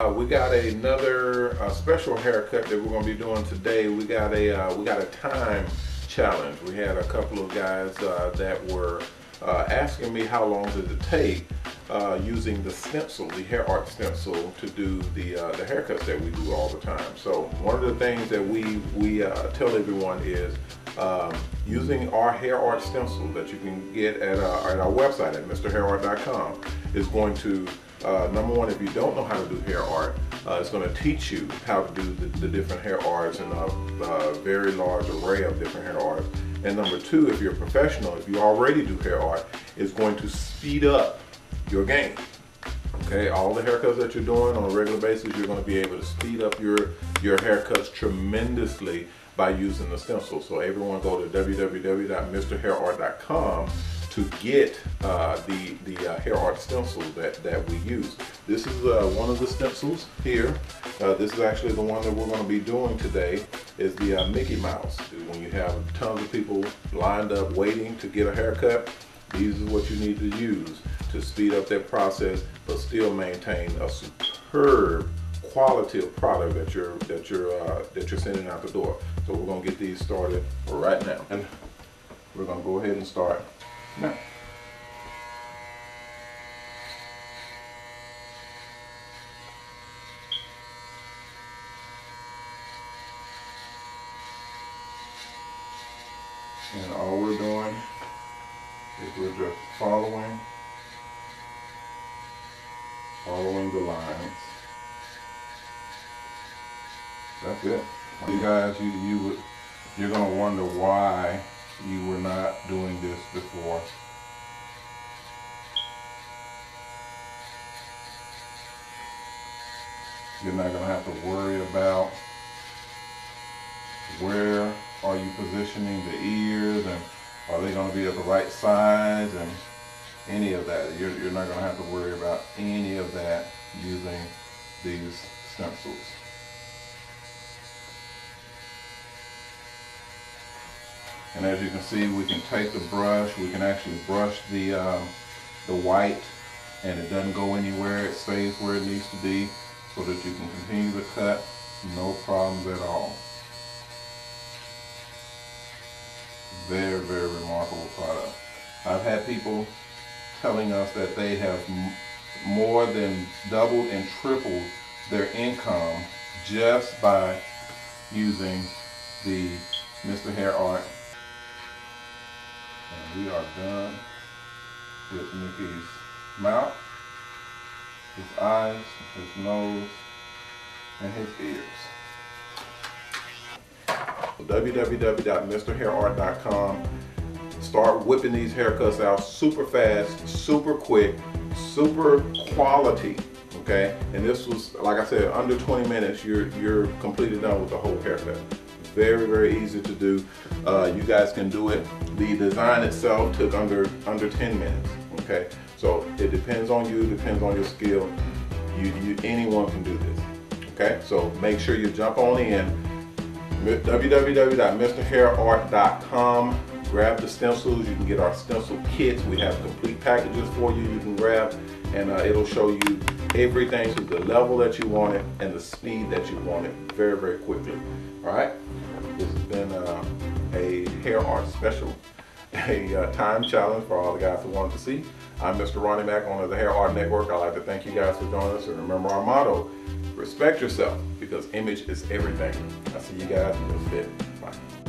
Uh, we got another uh, special haircut that we're going to be doing today. We got a uh, we got a time challenge. We had a couple of guys uh, that were uh, asking me how long does it take uh, using the stencil, the hair art stencil, to do the the haircuts that we do all the time. So one of the things that we we tell everyone is um, using our hair art stencil that you can get at, at our website at mrhairart.com is going to uh, number one, if you don't know how to do hair art, uh, it's going to teach you how to do the, the different hair arts and a, a, very large array of different hair arts. And number two, if you're a professional, if you already do hair art, it's going to speed up your game. Okay, all the haircuts that you're doing on a regular basis, you're going to be able to speed up your, your haircuts tremendously by using the stencil. So everyone go to www.mrhairart.com to get uh, the, the uh, hair art stencil that, that we use. This is uh, one of the stencils here. Uh, this is actually the one that we're going to be doing today is the uh, Mickey Mouse. When you have tons of people lined up waiting to get a haircut, these is what you need to use to speed up that process but still maintain a superb quality of product that you're that you're uh, that you're sending out the door. So we're gonna get these started right now, and we're gonna go ahead and start now. And all we're doing is we're just following, following the lines. That's it. You guys, you you would, you're gonna wonder why you were not doing this before. You're not going to have to worry about where are you positioning the ears and are they going to be at the right size and any of that. You're, you're not going to have to worry about any of that using these stencils. And as you can see, we can take the brush, we can actually brush the, um, the white and it doesn't go anywhere. It stays where it needs to be so that you can continue to cut, no problems at all. Very, very remarkable product. I've had people telling us that they have more than doubled and tripled their income just by using the Mr. Hair Art and we are done with Mickey's mouth, his eyes, his nose, and his ears. www.mrhairart.com Start whipping these haircuts out super fast, super quick, super quality. Okay, and this was, like I said, under 20 minutes, you're you're completely done with the whole haircut. Very, very easy to do. Uh, you guys can do it. The design itself took under under 10 minutes. Okay, so it depends on you, depends on your skill. You, you anyone can do this. Okay, so make sure you jump on in. www.mrhairart.com. Grab the stencils. You can get our stencil kits. We have complete packages for you. You can grab, and uh, it'll show you everything to the level that you want it and the speed that you want it very, very quickly. All right. This has been uh, a hair art special, a uh, time challenge for all the guys who wanted to see. I'm Mr. Ronnie Mack, owner of the Hair Art Network. I'd like to thank you guys for joining us and remember our motto, respect yourself because image is everything. I'll see you guys in a bit. Bye.